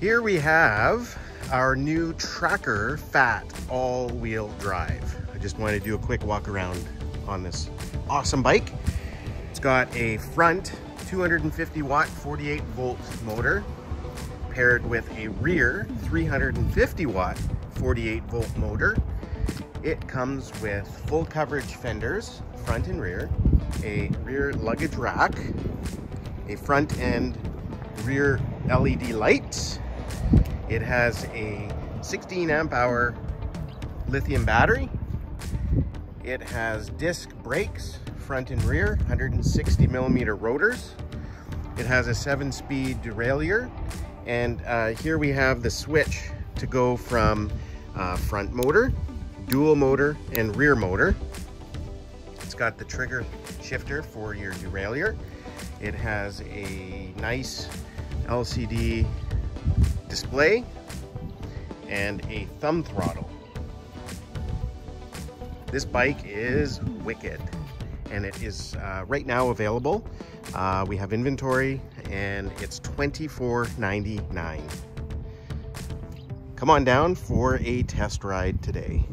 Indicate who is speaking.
Speaker 1: Here we have our new Trakker Fat all-wheel drive. I just wanted to do a quick walk around on this awesome bike. It's got a front 250 watt 48 volt motor paired with a rear 350 watt 48 volt motor. It comes with full coverage fenders, front and rear, a rear luggage rack, a front and rear LED lights. It has a 16 amp hour lithium battery. It has disc brakes, front and rear, 160 millimeter rotors. It has a seven speed derailleur. And uh, here we have the switch to go from uh, front motor, dual motor, and rear motor. It's got the trigger shifter for your derailleur. It has a nice LCD display and a thumb throttle. This bike is wicked and it is uh, right now available. Uh, we have inventory and it's $24.99. Come on down for a test ride today.